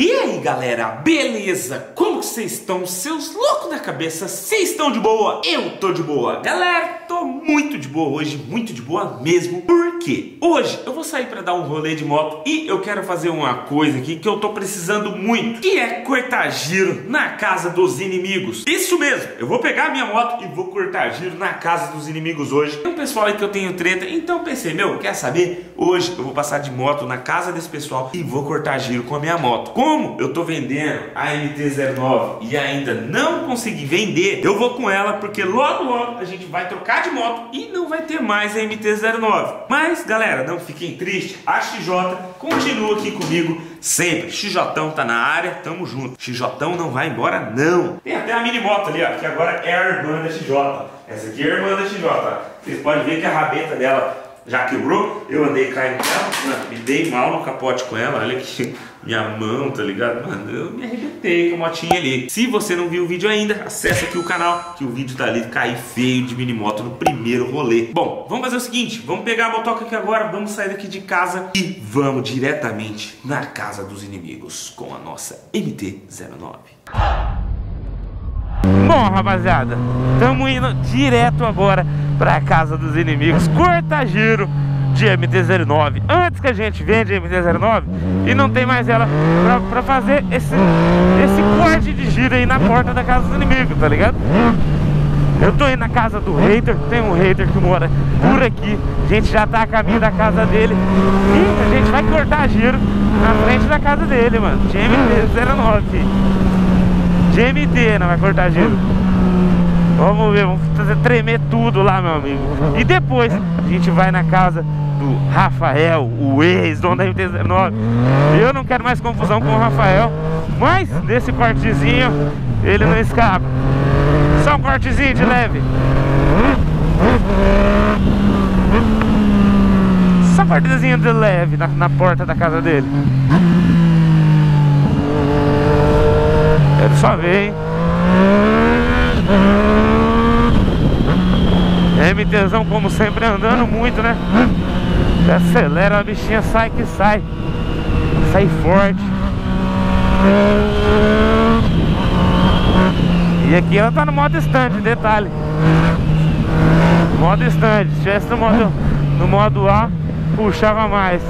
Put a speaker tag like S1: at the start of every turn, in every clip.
S1: E aí galera, beleza? Como que vocês estão? Seus loucos da cabeça, vocês estão de boa? Eu tô de boa Galera, tô muito de boa hoje, muito de boa mesmo Por quê? Hoje eu vou sair pra dar um rolê de moto E eu quero fazer uma coisa aqui que eu tô precisando muito Que é cortar giro na casa dos inimigos Isso mesmo, eu vou pegar a minha moto e vou cortar giro na casa dos inimigos hoje Tem um pessoal aí que eu tenho treta, então pensei, meu, quer saber? Hoje eu vou passar de moto na casa desse pessoal e vou cortar giro com a minha moto como eu tô vendendo a MT-09 e ainda não consegui vender, eu vou com ela porque logo logo a gente vai trocar de moto e não vai ter mais a MT-09. Mas galera, não fiquem tristes, a XJ continua aqui comigo sempre. XJ tá na área, tamo junto. XJ não vai embora não. Tem até a mini moto ali, ó, que agora é a irmã da XJ. Essa aqui é a irmã da XJ. Vocês podem ver que a rabeta dela já quebrou, eu andei caindo com ela, me dei mal no capote com ela, olha aqui minha mão, tá ligado? Mano, eu me arrebentei com a motinha ali. Se você não viu o vídeo ainda, acessa aqui o canal, que o vídeo tá ali, cair feio de minimoto no primeiro rolê. Bom, vamos fazer o seguinte, vamos pegar a motoca aqui agora, vamos sair daqui de casa e vamos diretamente na casa dos inimigos com a nossa MT-09. Bom, rapaziada, estamos indo direto agora para casa dos inimigos. Corta giro de MT-09. Antes que a gente vende MT-09 e não tem mais ela para fazer esse, esse corte de giro aí na porta da casa dos inimigos, tá ligado? Eu tô indo na casa do hater, tem um hater que mora por aqui. A gente já tá a caminho da casa dele. E a gente vai cortar giro na frente da casa dele, mano. De MT-09. GMT, não vai cortar giro. Vamos ver, vamos fazer tremer tudo lá, meu amigo. E depois a gente vai na casa do Rafael, o ex-dono da MT-09. Eu não quero mais confusão com o Rafael, mas desse cortezinho ele não escapa. Só um cortezinho de leve. Só um cortezinho de leve na, na porta da casa dele. Quero só ver, hein? MTzão como sempre andando muito, né? Você acelera a bichinha, sai que sai Sai forte E aqui ela tá no modo stand, detalhe Modo stand, se tivesse no modo, no modo A Puxava mais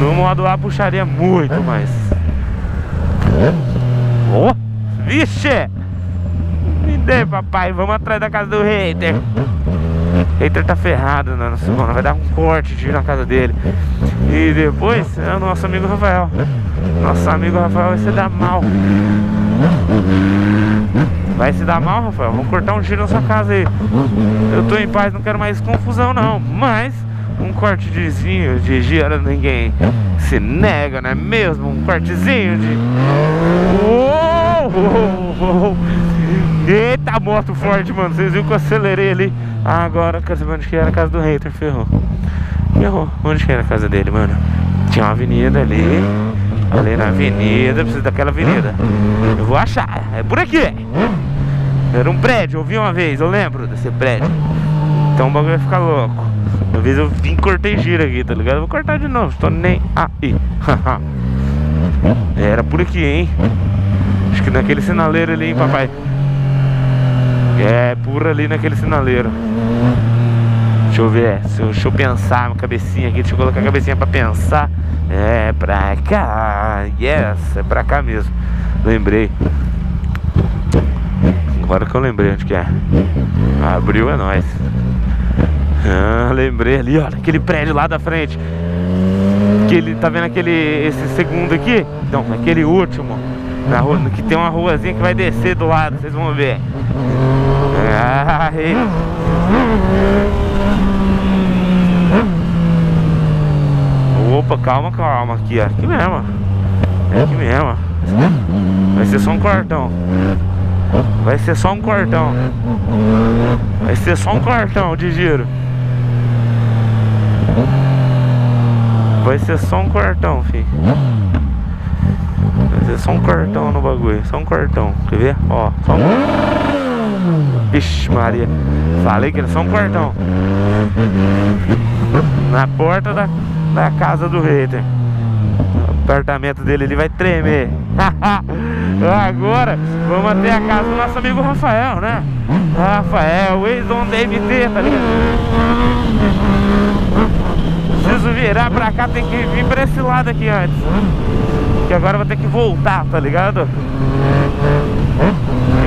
S1: No modo A puxaria muito mais Oh, vixe! Me dê, papai. Vamos atrás da casa do hater. O hater tá ferrado na segunda. Vai dar um corte de na casa dele. E depois é o nosso amigo Rafael. Nosso amigo Rafael vai se dar mal. Vai se dar mal, Rafael? Vamos cortar um giro na sua casa aí. Eu tô em paz, não quero mais confusão, não. Mas um cortezinho de giro ninguém se nega, não é mesmo? Um cortezinho de... Uou. Eita, moto forte, mano. Vocês viram que eu acelerei ali. Ah, agora, quer saber onde que era a casa do hater? Ferrou. Ferrou. Onde que era a casa dele, mano? Tinha uma avenida ali. Ali na avenida. Preciso daquela avenida. Eu vou achar. É por aqui. Era um prédio. Eu vi uma vez. Eu lembro desse prédio. Então o bagulho vai ficar louco. Uma vez eu vim cortei giro aqui, tá ligado? vou cortar de novo, estou nem aí. Era por aqui, hein? Acho que naquele sinaleiro ali, hein, papai? É, por ali naquele sinaleiro. Deixa eu ver, deixa eu pensar, minha cabecinha aqui, deixa eu colocar a cabecinha pra pensar. É pra cá, yes, é pra cá mesmo. Lembrei. Agora que eu lembrei onde que é. Abriu é nóis. Ah, lembrei ali, olha, aquele prédio lá da frente. Que ele tá vendo aquele esse segundo aqui? Então, aquele último. Na rua, que tem uma ruazinha que vai descer do lado, vocês vão ver. Ai. Opa, calma, calma, aqui, aqui mesmo. É aqui mesmo. Vai ser só um quartão. Vai ser só um quartão. Vai ser só um quartão de giro. Vai ser só um quartão, fi. Vai ser só um quartão no bagulho. Só um quartão. Quer ver? Ó, só um. Vixe, Maria. Falei que era só um quartão. Na porta da, da casa do hater. Na apartamento dele ele vai tremer. Agora vamos até a casa do nosso amigo Rafael, né? Rafael, ex-dono da MT, tá ligado? Preciso virar pra cá, tem que vir pra esse lado aqui antes. Que agora vou ter que voltar, tá ligado?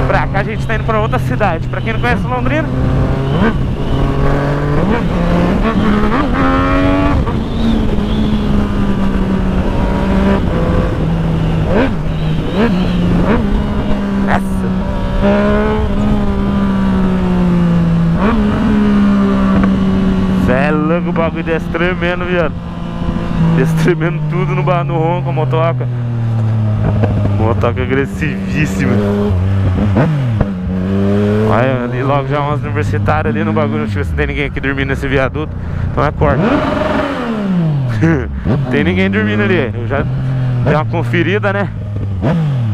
S1: Pra cá a gente tá indo pra outra cidade. Pra quem não conhece Londrina. Essa. Cê é louco o bagulho desse tremendo, viado. Desse tremendo tudo no, bar, no ronco, a motoca. Motoca agressivíssima. Olha, ali logo já umas universitárias ali no bagulho. Deixa eu ver se tem ninguém aqui dormindo nesse viaduto. Então é corta. tem ninguém dormindo ali. Eu já dei uma conferida, né?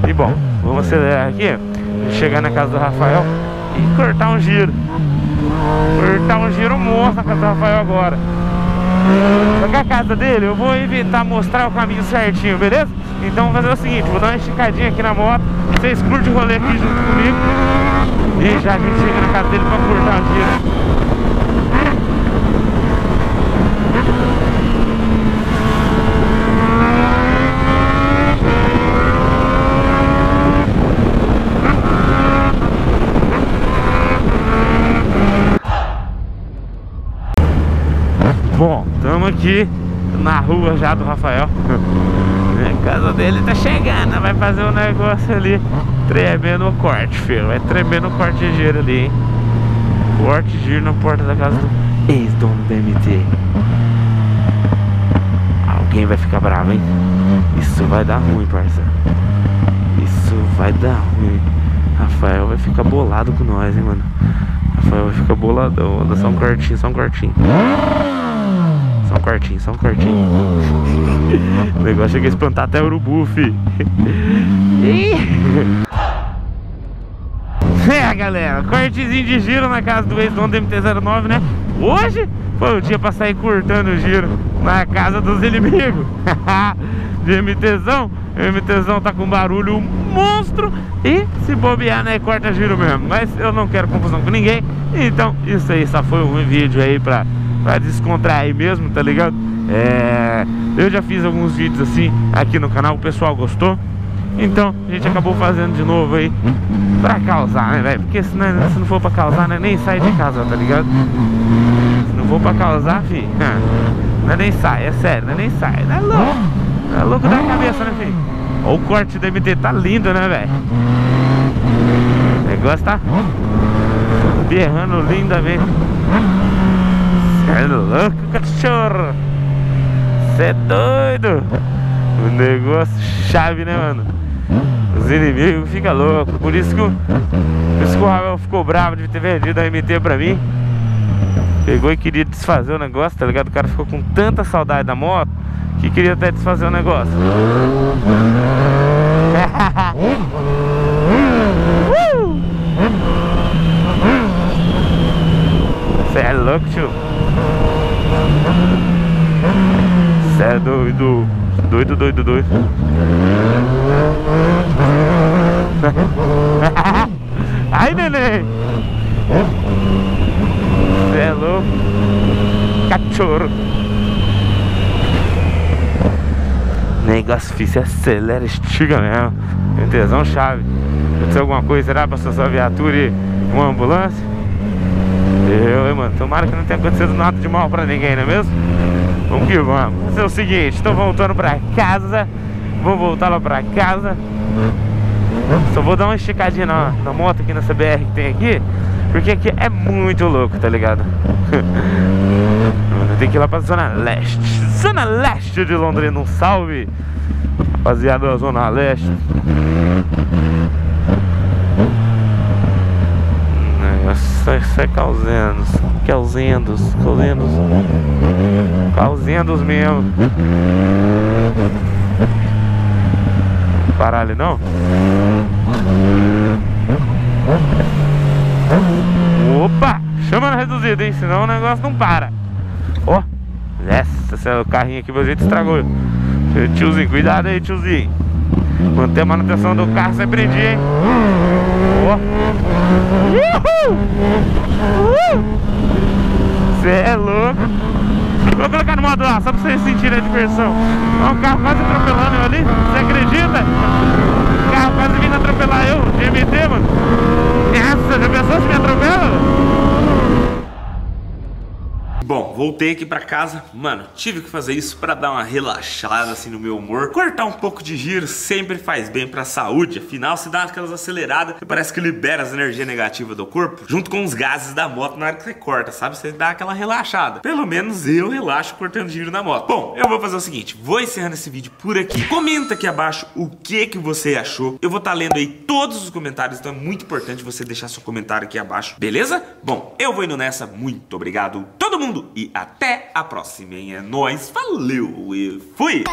S1: E bom, vamos acelerar aqui. Chegar na casa do Rafael e cortar um giro. Cortar um giro monstro na casa do Rafael agora. Só que a casa dele eu vou evitar mostrar o caminho certinho, beleza? Então vou fazer o seguinte, vou dar uma esticadinha aqui na moto Vocês curtem o rolê aqui junto comigo E já a gente chega na casa dele pra cortar o giro Bom, estamos aqui na rua já do Rafael A casa dele tá chegando, vai fazer um negócio ali. Tremendo o corte, filho. Vai tremendo o corte de giro ali, hein? Corte de giro na porta da casa do ex-dono da MT Alguém vai ficar bravo, hein? Isso vai dar ruim, parceiro Isso vai dar ruim. Rafael vai ficar bolado com nós, hein, mano? Rafael vai ficar boladão. Dar só um cortinho, só um cortinho quartinho, só um quartinho. o negócio é que espantar até urubu, fi. é, galera, cortezinho de giro na casa do ex-dono do MT-09, né? Hoje foi o dia pra sair cortando o giro na casa dos inimigos. de MTzão, o MTzão tá com barulho monstro e se bobear, né, corta giro mesmo. Mas eu não quero confusão com ninguém, então isso aí só foi um vídeo aí pra pra descontrair mesmo, tá ligado? É, eu já fiz alguns vídeos assim aqui no canal, o pessoal gostou. Então a gente acabou fazendo de novo aí pra causar, né, velho? Porque se não, se não for pra causar, né, nem sai de casa, tá ligado? Se não for pra causar, fi, não é nem sai, é sério, não é nem sai, não é louco. Não é louco da cabeça, né, fi? Ó, o corte do MT tá lindo, né, velho? O negócio tá berrando lindamente. É louco, cachorro. Você é doido? O negócio chave, né, mano? Os inimigos ficam loucos. Por isso que o, por isso que o Ravel ficou bravo de ter vendido a MT pra mim. Pegou e queria desfazer o negócio, tá ligado? O cara ficou com tanta saudade da moto Que queria até desfazer o negócio. Você é louco, tio Cê é doido Doido, doido, doido. Ai, neném. Cê é louco. Cachorro. Negócio difícil, acelera, estiga mesmo. Tem tesão chave. Aconteceu alguma coisa, será pra sua viatura e uma ambulância? Eu, mano, tomara que não tenha acontecido nada de mal pra ninguém, não é mesmo? Vamos que vamos. Mas é o seguinte, estou voltando pra casa. Vou voltar lá pra casa. Só vou dar uma esticadinha na, na moto aqui nessa BR que tem aqui. Porque aqui é muito louco, tá ligado? tem que ir lá pra Zona Leste. Zona Leste de Londrina, um salve! Rapaziada da Zona Leste. Sai, causendos, causendos, causendos, causendos mesmo. Parar ali não? Opa! Chama na reduzida, hein? Senão o negócio não para. Ó, oh, essa, o carrinho aqui, meu jeito estragou. Tiozinho, cuidado aí, tiozinho. Manter a manutenção do carro sempre em dia, hein? Você é louco. Vou colocar no modo lá, só pra vocês sentirem a diversão. Ó, um carro quase atropelando eu ali. Você acredita? O carro quase vindo atropelar eu, GMT, mano. Nossa, já pensou se me atropela? Bom, voltei aqui pra casa, mano, tive que fazer isso pra dar uma relaxada assim no meu humor. Cortar um pouco de giro sempre faz bem pra saúde. Afinal, se dá aquelas aceleradas, parece que libera as energias negativas do corpo Junto com os gases da moto na hora que você corta, sabe? Você dá aquela relaxada. Pelo menos eu relaxo cortando giro na moto. Bom, eu vou fazer o seguinte, vou encerrando esse vídeo por aqui. Comenta aqui abaixo o que que você achou. Eu vou estar tá lendo aí todos os comentários, então é muito importante você deixar seu comentário aqui abaixo, beleza? Bom, eu vou indo nessa, muito obrigado todo mundo e até a próxima. É nóis, valeu e fui!